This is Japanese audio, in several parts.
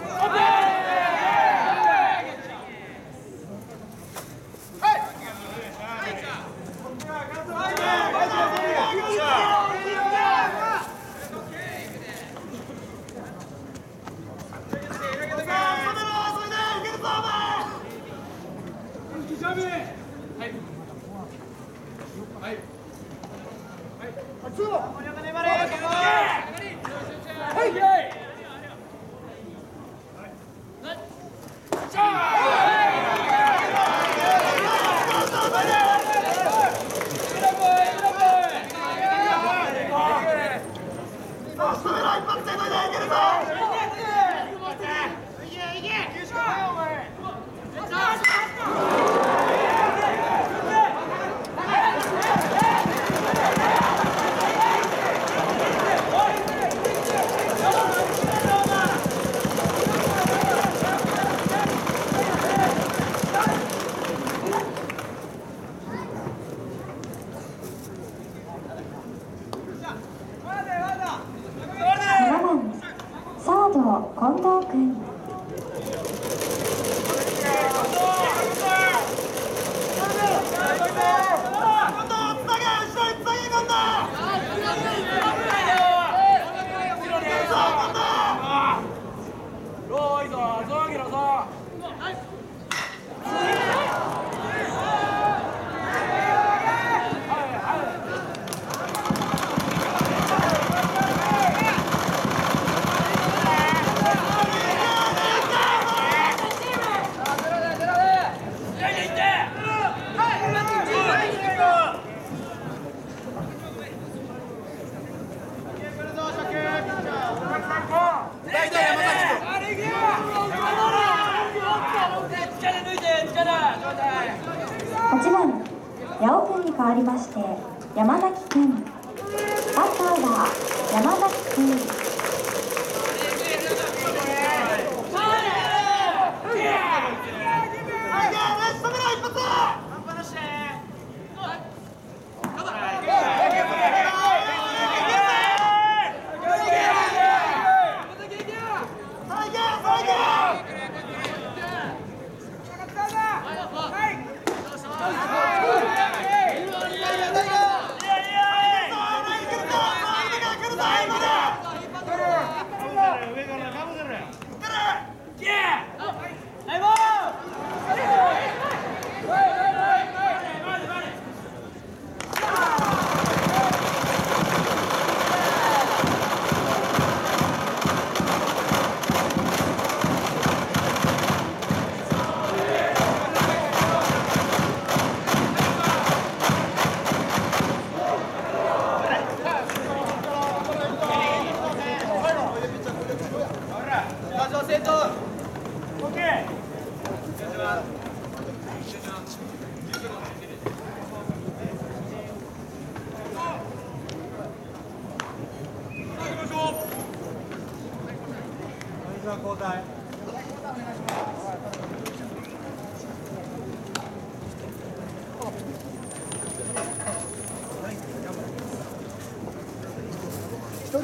Yeah. りまして山崎君バッターは山崎君は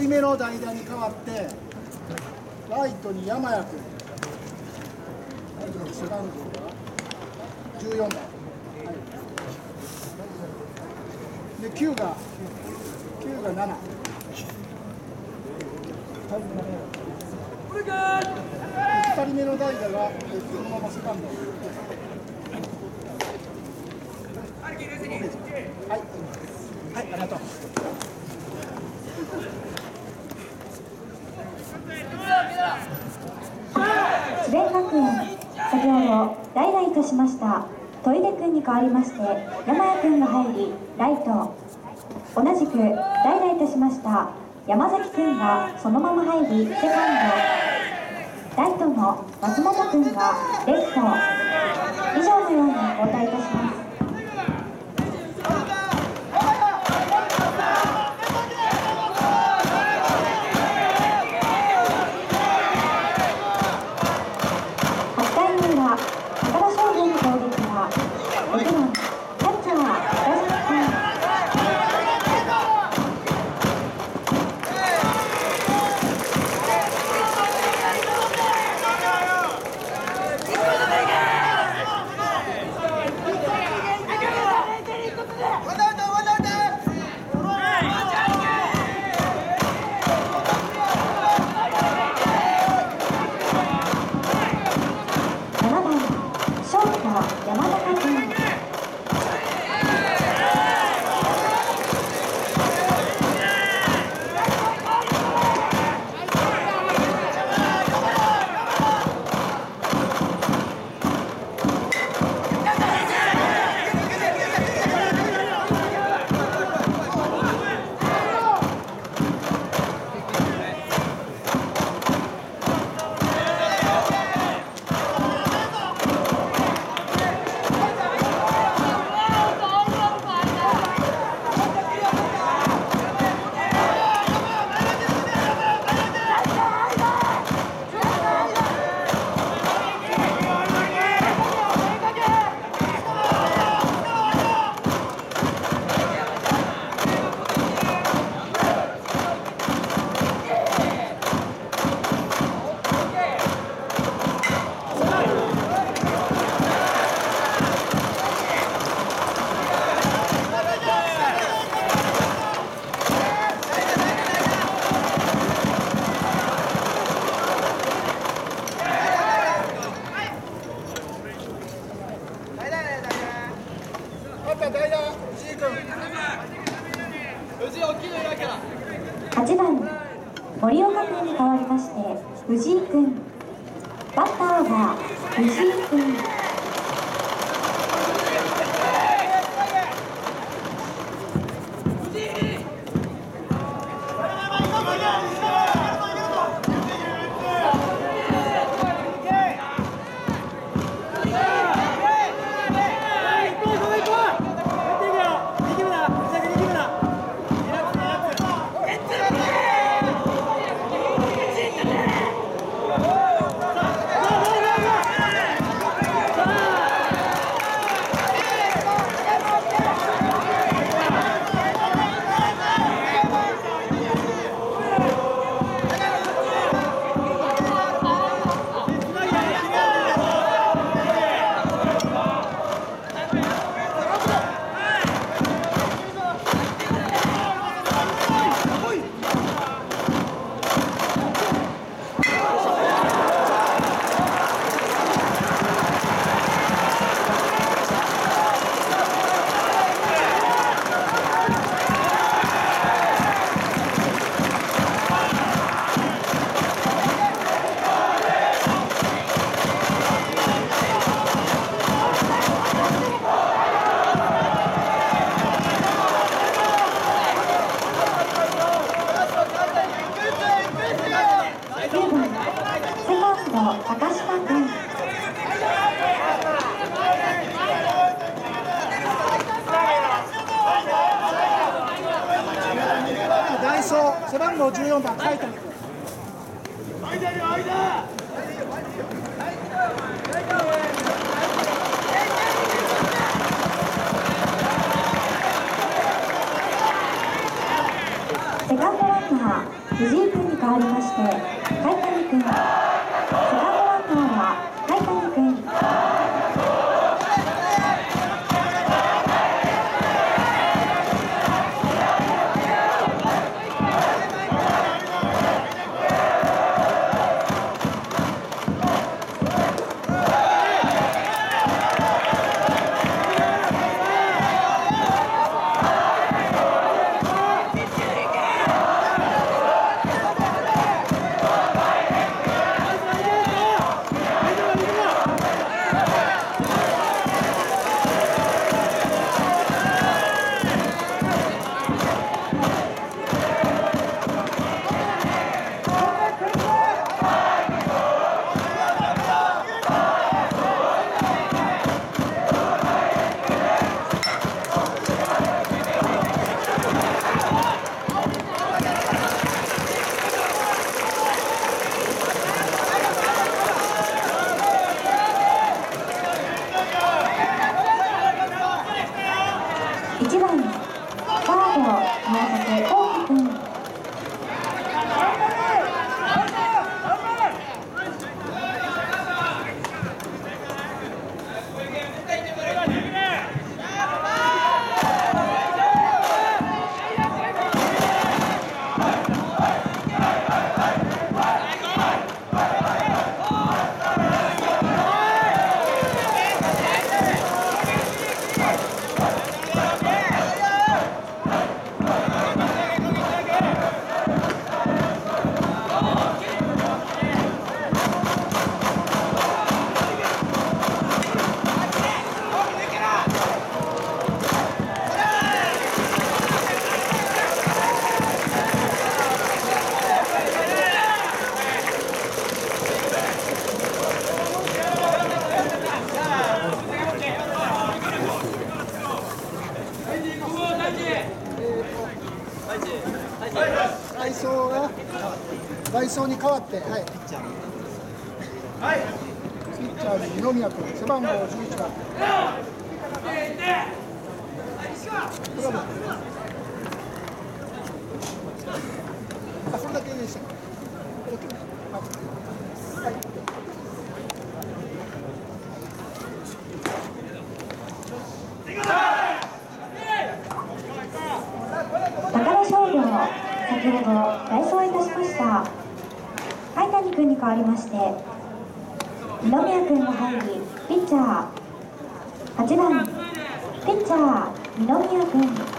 い1人目の代打に代わってライトに山谷君。ライトの背番号が14番、はい。で9が9が7 2人目の代打がえそのままセカンドはい、はい、ありがとう。智弁学園先ほど代打としました。砥出君に代わりまして山谷君が入りライト。同じく代打いたしました。山崎君がそのまま入りセカンド。ライトの松本君がレフト。以上のように交代いたします。8番森岡君に代わりまして藤井君。バッターは藤井君君。変わりまして二宮君が入りピッチャー8番ピッチャー二宮君。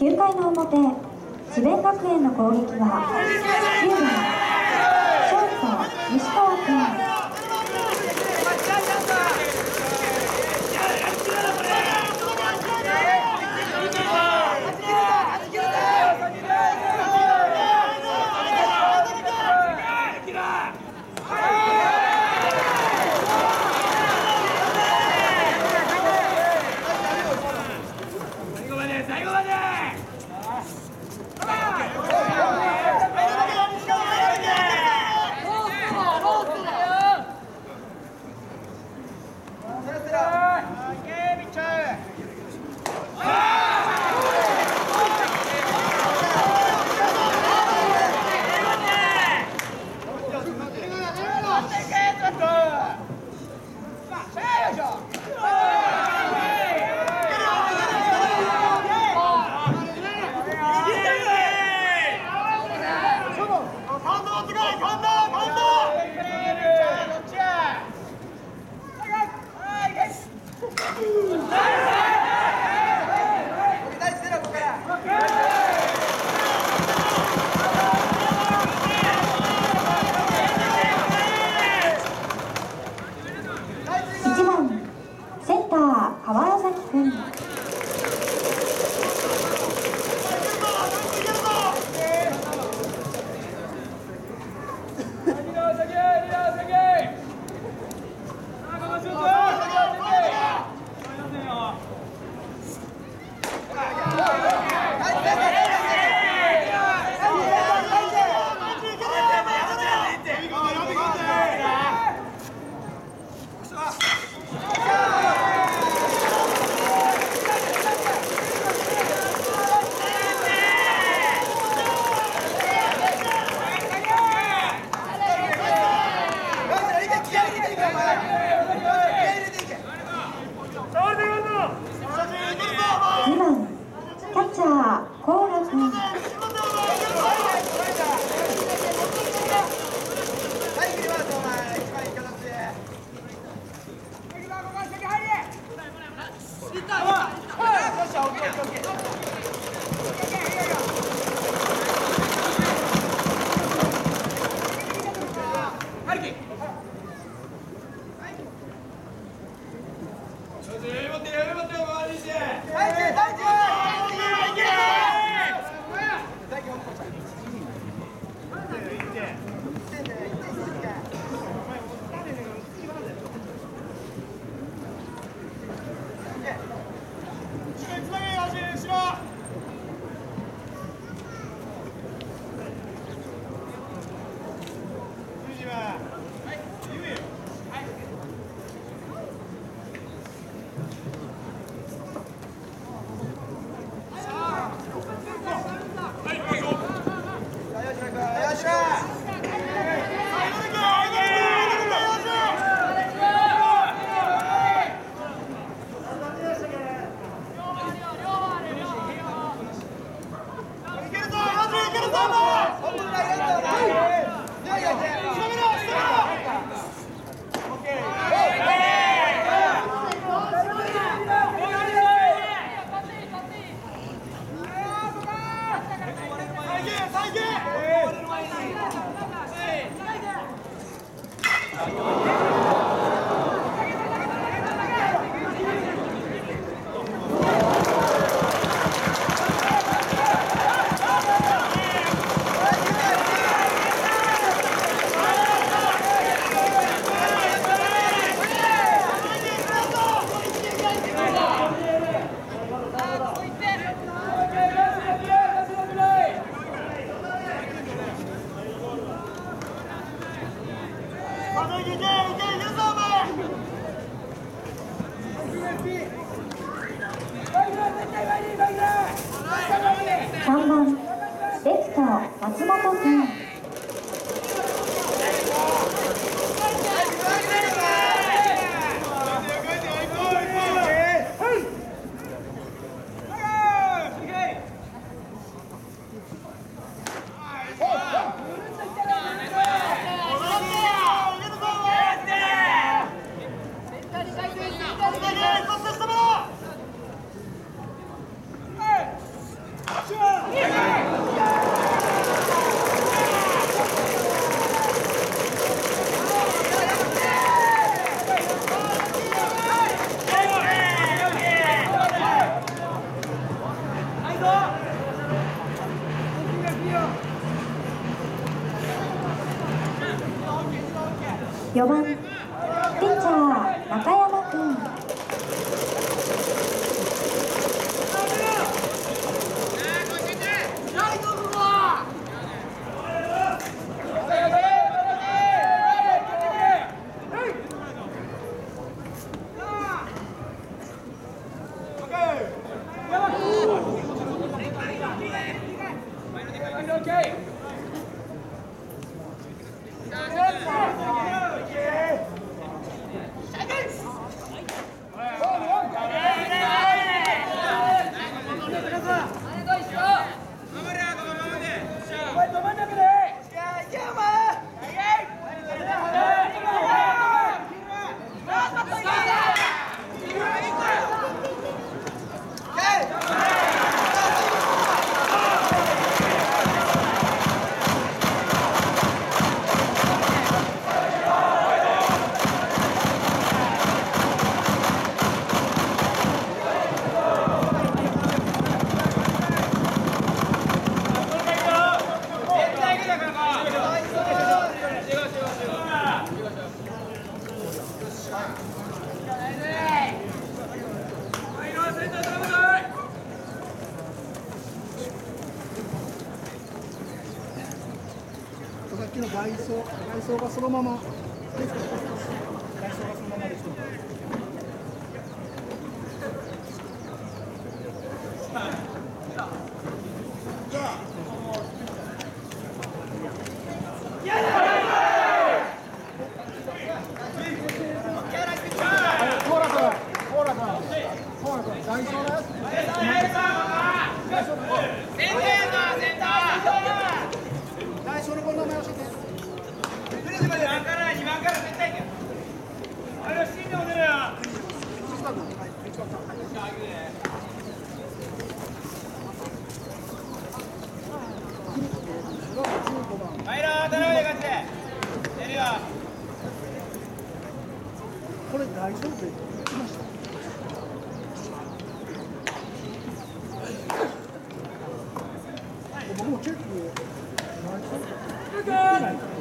9回の表智弁学園の攻撃は9番3外装外装がそのまま。ですから走がそのままレフトコーラ君コーラ君コーラ君代走だよ代走代走の子の名前教えて一番君はい一番君15番これ大丈夫で。きました僕もチェック大丈夫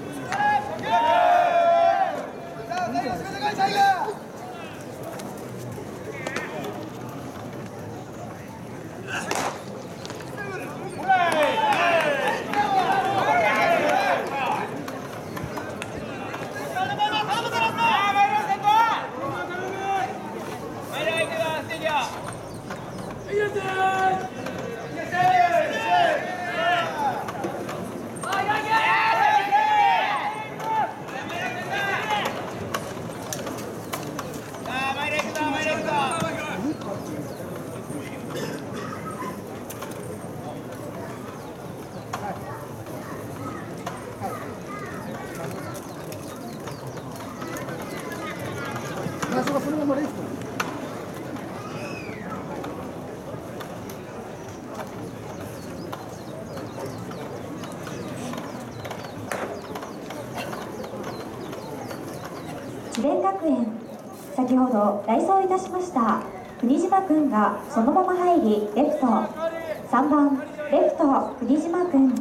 最初がそのままレフト智弁学園ード代走いたしました。国島君がそのまま入りレフト。3番レフト。国島君